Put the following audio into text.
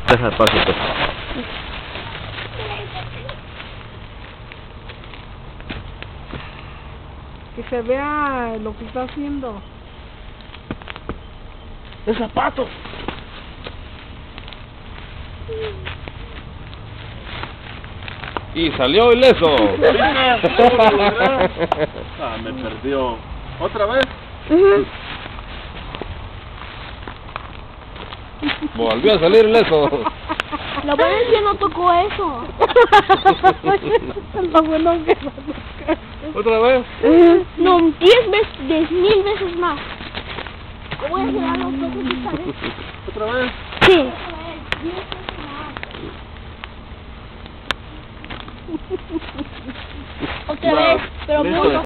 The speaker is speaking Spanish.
paso, pues. Que se vea lo que está haciendo. ¡El zapato! Y salió ileso. Ah, me perdió. ¿Otra vez? Volvió a salir ileso. Lo bueno es que no tocó eso. lo bueno que no ¿Otra vez? No, diez veces, diez mil veces más. Voy a cerrar los ojos esta vez. ¿Otra vez? Sí. Otra vez, pero mucho.